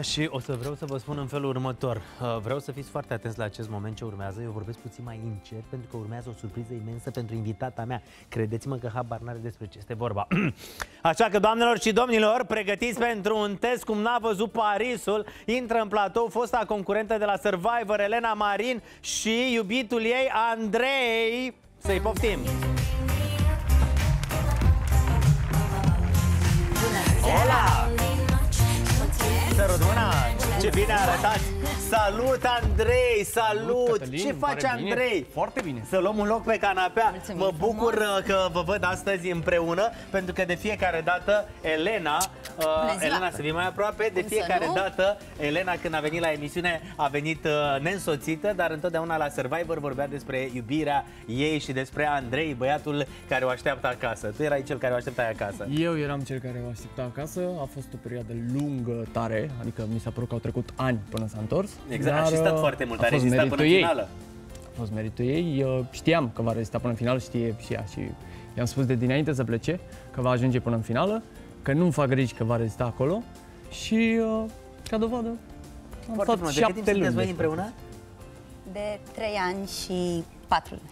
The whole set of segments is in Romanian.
Și o să vreau să vă spun în felul următor. Uh, Vreau să fiți foarte atenți la acest moment ce urmează. Eu vorbesc puțin mai încet pentru că urmează o surpriză imensă pentru invitata mea. Credeți-mă că habar n-are despre ce este vorba. Așa că, doamnelor și domnilor, pregătiți pentru un test cum n-a văzut Parisul. Intră în platou fosta concurentă de la Survivor, Elena Marin și iubitul ei, Andrei. Să-i poftim! Ce bine arătați! Salut, Andrei! Salut! Cătălin, Ce îmi faci, pare bine. Andrei? Foarte bine. Să luăm un loc pe canapea. Mulțumim mă frumos. bucur uh, că vă văd astăzi împreună, pentru că de fiecare dată Elena, uh, Bună ziua. Elena să vii mai aproape, de Cum să fiecare nu? dată Elena când a venit la emisiune a venit uh, neînsoțită, dar întotdeauna la Survivor vorbea despre iubirea ei și despre Andrei, băiatul care o așteaptă acasă. Tu erai cel care o așteptai acasă. Eu eram cel care o aștepta acasă, a fost o perioadă lungă, tare, adică mi s-a părut că au trecut ani până s-a întors. Exact, dar, a și stat uh, foarte mult, a a fost rezistat până în meritul ei. finală. A fost meritul ei, Eu știam că va rezista până în final, știe și ea și i-am spus de dinainte să plece, că va ajunge până în finală, că nu-mi fac griji că va rezista acolo și uh, ca dovadă am Foarte stat frumos. De cât timp șapte sunteți luni. voi de împreună? De 3 ani și 4 luni.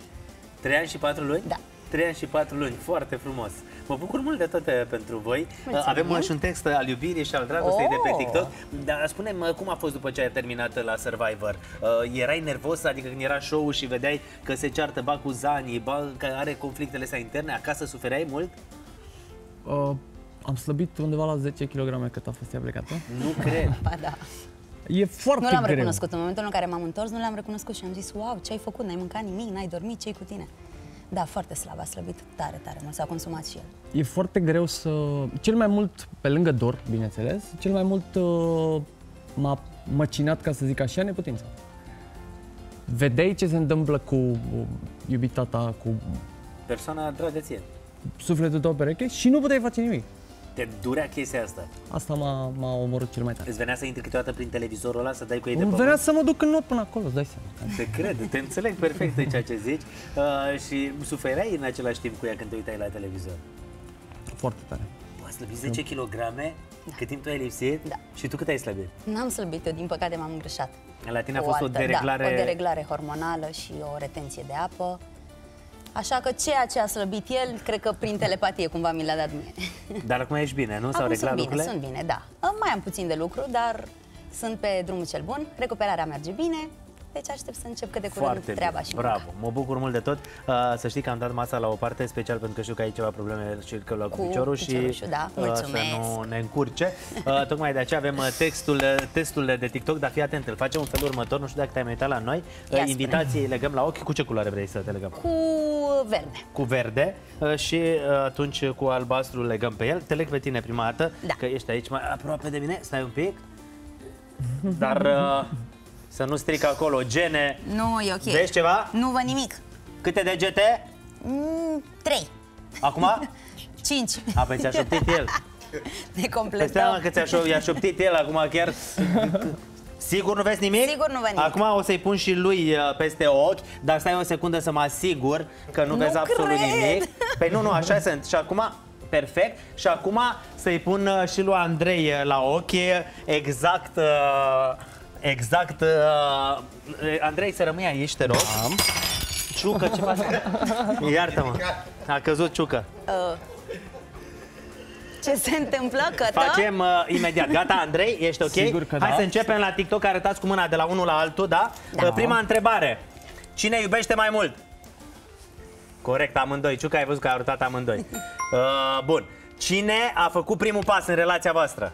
Trei ani și patru luni? Da. Trei ani și patru luni, foarte frumos. Mă bucur mult de toate pentru voi. Mulțumim. Avem uh, și un text al iubirii și al dragostei de pe Oh! TikTok. Dar spune-mi, cum a fost după ce ai terminat la Survivor? Uh, erai nervos, adică când era show și vedeai că se ceartă ba cu Zani, ba că are conflictele astea interne, acasă sufereai mult? Uh, am slăbit undeva la 10 kg cât a fost ea plecată. Nu cred. Ba da. E foarte Nu l-am greu. recunoscut. În momentul în care m-am întors, nu l-am recunoscut și am zis, wow, ce ai făcut? N-ai mâncat nimic, n-ai dormit, ce cu tine? Da, foarte slab, a slăbit tare, tare mult, s-a consumat și el. E foarte greu să... Cel mai mult, pe lângă dor, bineînțeles, cel mai mult uh, m-a măcinat, ca să zic așa, neputința. Vedeai ce se întâmplă cu uh, iubita ta, cu Persoana dragă ție. sufletul tău pereche și nu puteai face nimic. Te durea chestia asta. Asta m-a, m-a omorât cel mai tare. Îți venea să intri câteodată prin televizorul ăla, să dai cu ei de Îmi pământ? venea să mă duc în not până acolo, îți dai seama. Te cred, te înțeleg perfect în ceea ce zici uh, și suferai în același timp cu ea când te uitai la televizor. Foarte tare. Bă, a slăbit 10 kg cât timp tu ai lipsit Da. și tu cât ai slăbit? N-am slăbit, eu din păcate m-am îngrășat. La tine a fost o, dereglare... Da, o dereglare hormonală și o retenție de apă. Așa că ceea ce a slăbit el, cred că prin telepatie cumva mi l-a dat mie. Dar acum ești bine, nu? S-au Acum reglat sunt bine, lucrurile? sunt bine, da. Mai am puțin de lucru, dar sunt pe drumul cel bun, recuperarea merge bine, deci aștept să încep cât de curând Foarte treaba bine. și Bravo, munca. mă bucur mult de tot. Uh, să știi că am dat masa la o parte, special pentru că știu că ai ceva probleme și că la cu, Cu piciorul și piciorușul, da. uh, să Mulțumesc. nu ne încurce. Uh, tocmai de aceea avem uh, textul, uh, testul de TikTok, dar fii atent, îl facem în felul următor, nu știu dacă te-ai mai uitat la noi. Uh, spune. invitații îi legăm la ochi, cu ce culoare vrei să te legăm? Cu verde. cu verde uh, și uh, atunci cu albastru legăm pe el. Te leg pe tine prima dată, Da. că ești aici mai aproape de mine. Stai un pic. Dar uh, să nu stric acolo gene. Nu, e ok. Vezi ceva? Nu văd nimic. Câte degete? Mm, trei. Acum? Cinci. A, păi ți-a șoptit el. Ne Păi stai mă completăm. că ți-a șo- i-a șoptit el acum chiar. Sigur nu vezi nimic? Sigur nu văd nimic. Acum o să-i pun și lui uh, peste ochi, dar stai o secundă să mă asigur că nu, Nu vezi absolut cred. nimic. Păi nu, nu, așa sunt. Și acum, perfect. Și acum să-i pun uh, și lui Andrei uh, la ochi exact... uh, Exact. uh, Andrei, să rămâi aici, te rog. Ciucă, ce faci? Iartă-mă. A căzut ciucă. Uh, ce se întâmplă? Cătă? Facem uh, imediat. Gata, Andrei? Ești ok? Sigur că Hai da. să începem la TikTok, arătați cu mâna de la unul la altul, da? Da. Uh, Prima întrebare. Cine iubește mai mult? Corect, amândoi. Ciuca, ai văzut că a arătat amândoi. Uh, bun. Cine a făcut primul pas în relația voastră?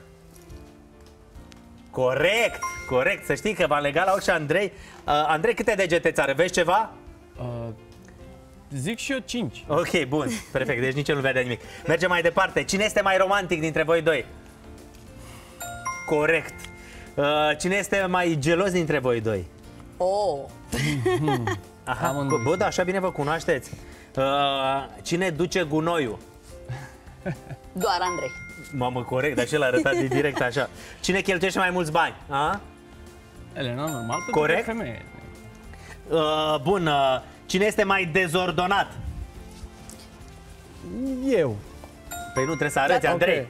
Corect, corect. Să știi că v-am legat la ochi și Andrei. Uh, Andrei, câte degete ți are? Vezi ceva? Uh, zic și eu 5. Ok, bun. Perfect, deci nici el nu vede nimic. Mergem mai departe. Cine este mai romantic dintre voi doi? Corect. Uh, cine este mai gelos dintre voi doi? Oh, Aha, Amândoi. bă, da, așa bine vă cunoașteți. Uh, cine duce gunoiul? doar Andrei. Mamă, corect, dar ce l-a arătat de direct așa. Cine cheltuiește mai mulți bani? A? Elena, normal, pentru Corect. că e femeie. Uh, bun, uh, cine este mai dezordonat? Eu. Păi nu, trebuie să arăți, Gata, Andrei. ok.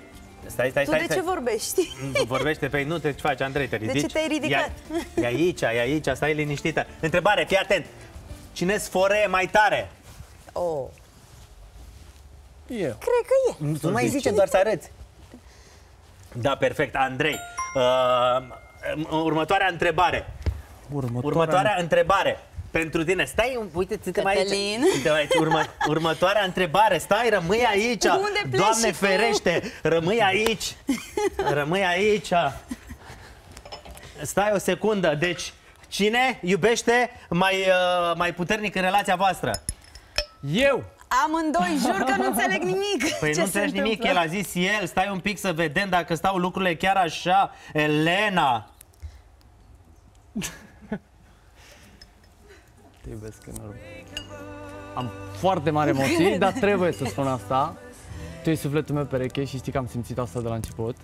Stai, stai, Tu stai. de stai. ce vorbești? Nu Vorbește pe nu te faci, Andrei, te ce ridici. te-ai ridicat? E, e aici, e aici, stai liniștită. Întrebare, fii atent. Cine sforeie mai tare? Oh, Eu. cred că e. Tu mai zice, doar să arăți. Da, perfect. Andrei, uh, următoarea întrebare. Următoarea... Următoarea întrebare. Pentru tine, stai, un- uite, suntem aici. Cătălin. Suntem aici. Urmă, următoarea întrebare, stai, rămâi aici. Unde pleci Doamne și tu? ferește, rămâi aici. Rămâi aici. Stai o secundă, deci cine iubește mai, uh, mai puternic în relația voastră? Eu! Amândoi, jur că nu înțeleg nimic. Păi Ce nu se înțelegi nimic, întâmplă? el a zis el, stai un pic să vedem dacă stau lucrurile chiar așa. Elena, Te iubesc enorm. Am foarte mari emoții, dar trebuie să spun asta. Tu ești sufletul meu pereche și știi că am simțit asta de la început.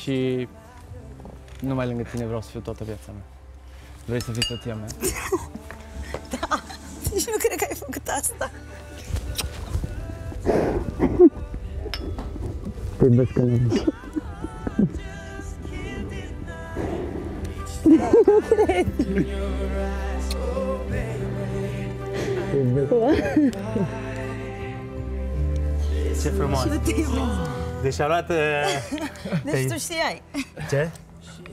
Și numai lângă tine vreau să fiu toată viața mea. Vrei să fii soția mea? Nici nu cred că ai făcut asta. Te iubesc enorm. ce frumos. Deci a luat... uh, Deci tu știai. Ce?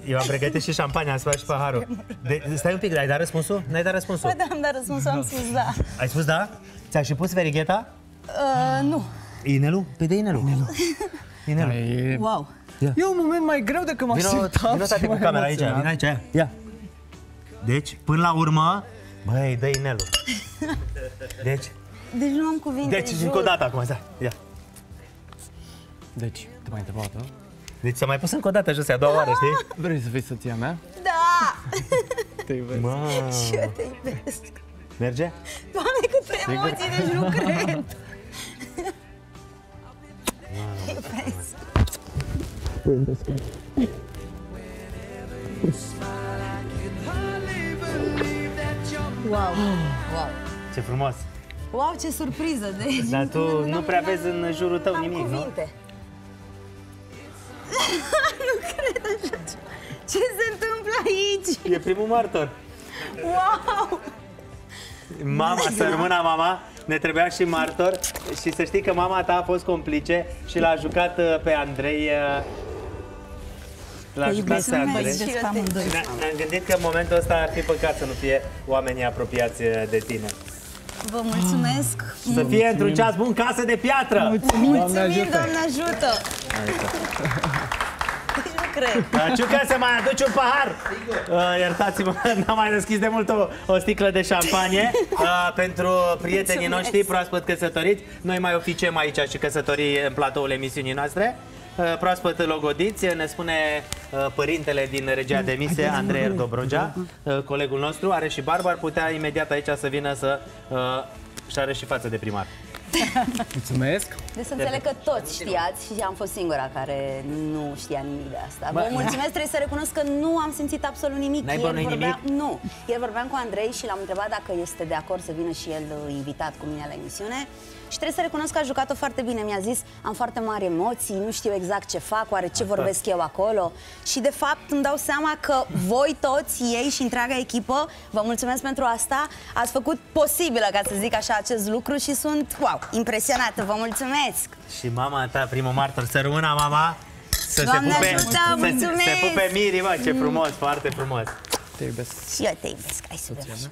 Eu am pregătit și șampania, am spus și paharul. De, stai un pic, ai dat răspunsul? N-ai dat răspunsul? Bă, da, am dat răspunsul, am spus da. Ai spus da? Ți-a și pus verigheta? Uh, nu. Inelu? Pe de Inelu. Inelu. E, Wow. e un moment mai greu decât m-am Vino, așteptat vino și tati cu mai camera aici, emoționat. vino aici, ia. Deci, până la urmă, băi, dă Inelu. Deci, Deci nu am cuvinte, deci jur. încă o dată acum, da. Ia. Deci, te mai întrebat, da? Deci s-a mai pus încă o dată jos, e a doua oară, știi? Vrei să fii soția mea? Da! Te iubesc. Mă, Și eu te iubesc. merge? Doamne, câte emoții, deci nu cred. Wow, wow. Ce frumos. Wow, ce surpriză, deci... Dar tu nu prea vezi în jurul tău am nimic, nu? cuvinte. nu cred așa ceva. Ce se întâmplă aici? E primul martor. Wow! Mama, să rămână mama, ne trebuia și martor și să știi că mama ta a fost complice și l-a jucat uh, pe Andrei uh, L-a jucat pe Andrei. Și eu te- Ne- Ne-am gândit că în momentul ăsta ar fi păcat să nu fie oamenii apropiați uh, de tine. Vă mulțumesc! Să fie într-un ceas bun casă de piatră! Mulțumim, ajută. Doamne ajută! Deci nu cred. Uh, Ciucă, să mai aduci un pahar? Uh, iertați-mă, n-am mai deschis de mult o, o sticlă de șampanie uh, pentru prietenii Mulțumesc. noștri proaspăt căsătoriți. Noi mai oficiem aici și căsătorii în platoul emisiunii noastre. Uh, proaspăt logodiți, ne spune uh, părintele din regia de mise, Andrei Erdobrogea, uh, colegul nostru, are și barbă, ar putea imediat aici să vină să uh, și are și față de primar. Mulțumesc. Deci să înțeleg că toți știați și am fost singura care nu știa nimic de asta. Vă Bă, mulțumesc, trebuie să recunosc că nu am simțit absolut nimic. N-ai El bănuit vorbea, Nu. El vorbeam cu Andrei și l-am întrebat dacă este de acord să vină și el uh, invitat cu mine la emisiune. Și trebuie să recunosc că a jucat-o foarte bine. Mi-a zis, am foarte mari emoții, nu știu exact ce fac, oare ce vorbesc eu acolo. Și de fapt îmi dau seama că voi toți, ei și întreaga echipă, vă mulțumesc pentru asta, ați făcut posibilă, ca să zic așa, acest lucru și sunt, wow, impresionată, vă mulțumesc! Și mama ta, primul martor, să rămână mama, să Doamne se pupe, ajută, să, se- mulțumesc! se pupe Miri, mă, ce frumos, foarte frumos. Te iubesc. Și eu te iubesc, hai să vedem.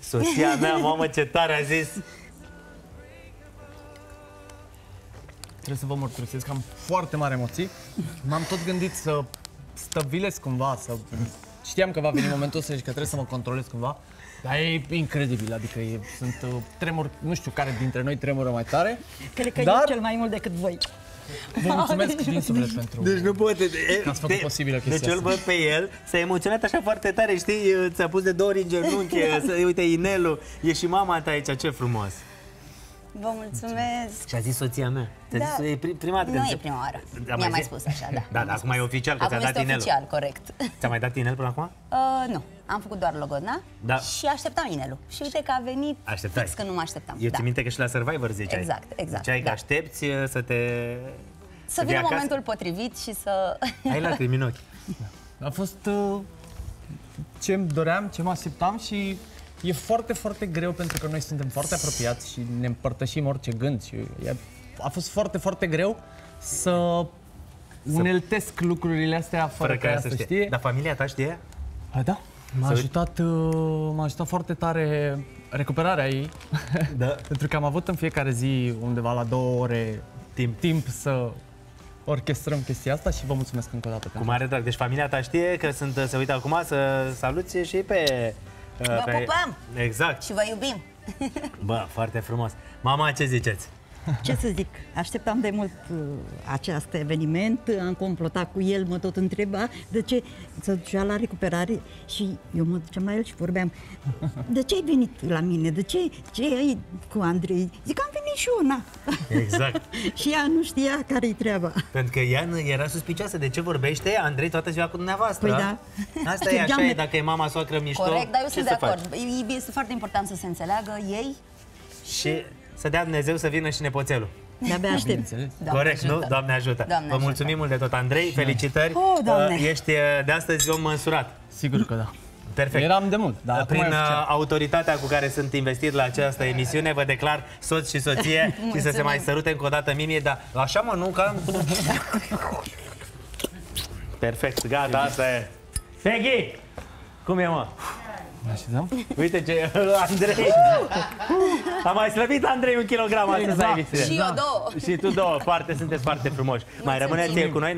Soția mea, mamă, ce tare a zis. Trebuie să vă mărturisesc că am foarte mari emoții. M-am tot gândit să stăvilesc cumva, să... Știam că va veni momentul ăsta și că trebuie să mă controlez cumva. Dar e incredibil, adică e, sunt uh, tremur, nu știu care dintre noi tremură mai tare. Cred că Dar- eu cel mai mult decât voi. Vă mulțumesc din suflet pentru... Deci nu poate. Că ați făcut posibilă chestia Deci îl asta. văd pe el, s-a emoționat așa foarte tare, știi, ți-a pus de două ori în genunchi, să, uite, Inelu, e și mama ta aici, ce frumos. Vă mulțumesc! Și a zis soția mea. Ți-a Da. zis, e pri- prima dată Nu când e se- prima oară. Da, Mi-a mai zi- spus așa, da. Da, Mi-a dar acum e oficial că Acum ți-a dat este inelul. oficial, corect. Ți-a mai dat inel până acum? Uh, nu, am făcut doar logodna Da. și așteptam inelul. Și uite că a venit Așteptai. fix că nu mă așteptam. Eu da. ți minte că și la Survivor ziceai. Exact, exact, Ziceai că da. aștepți uh, să te... Să fii vină acasă. momentul potrivit și să... Ai lacrimi în ochi. A fost uh, ce îmi doream, ce mă așteptam și e foarte, foarte greu pentru că noi suntem foarte apropiați și ne împărtășim orice gând și e, a fost foarte, foarte greu să uneltesc lucrurile astea fără, Fără ca ea ea să să știe. știe. Dar familia ta știe? A, da. M-a Să uit- ajutat, uh, m-a ajutat foarte tare recuperarea ei, Da. pentru că am avut în fiecare zi undeva la două ore Timp. timp să orchestrăm chestia asta și vă mulțumesc încă o dată. Cu pentru mare drag. Deci familia ta știe că sunt, se uită acum să saluți și pe... uh, Vă pe... pupăm! Exact. și vă iubim. Bă, foarte frumos. Mama, ce ziceți? Ce să zic, așteptam de mult uh, acest eveniment, am complotat cu el, mă tot întreba de ce se ducea la recuperare și eu mă duceam la el și vorbeam, de ce ai venit la mine, de ce, ce ai cu Andrei? Zic, am venit și una. Exact. și ea nu știa care-i treaba. Pentru că ea nu- era suspicioasă. De ce vorbește Andrei toată ziua cu dumneavoastră? Păi da. Asta e, așa Strângeam- e, dacă e mama soacră mișto, Corect, dar eu ce sunt să de acord. faci? E- Este foarte important să se înțeleagă ei. Și să dea Dumnezeu să vină și nepoțelul. De-abia aștept. Bineînțeles. Doamne Corect, ajută. nu? Doamne ajută. Doamne Vă ajută. mulțumim mult de tot, Andrei. Felicitări. Oh, Doamne. Uh, Ești uh, de astăzi om măsurat. Sigur că da. Perfect. Eram de mult, dar acum Prin e oficial. uh, autoritatea cu care sunt investit la această emisiune, vă declar soț și soție și să se Mulțumim. mai sărute încă o dată mimie, dar așa mă, nu? Ca... Perfect, gata, asta e. Peggy! Cum e, mă? Ne așezăm? Uite ce... Andrei! A mai slăbit Andrei un kilogram astăzi la Exact. emisiune. Și eu două. Și tu două, foarte, sunteți foarte frumoși. Mai rămâneți cu noi, noi